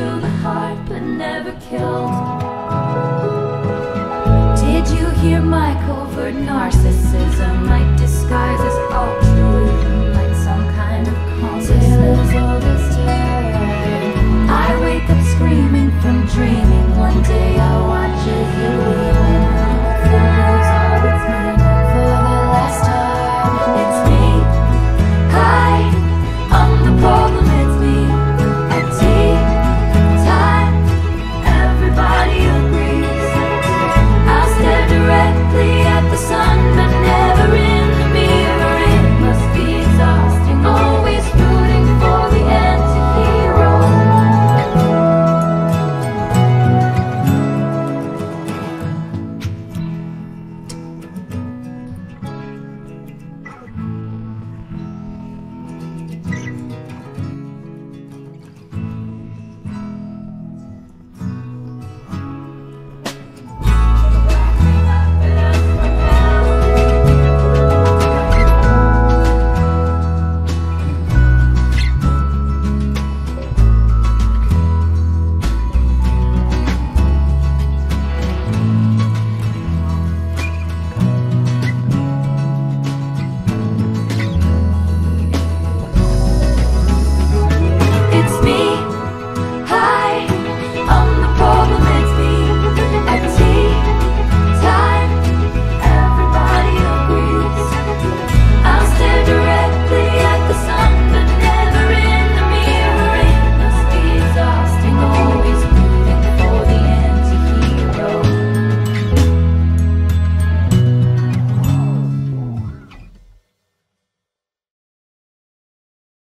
to the heart but never killed. Did you hear my covert narcissism? Uh, my disguise is all. Oh,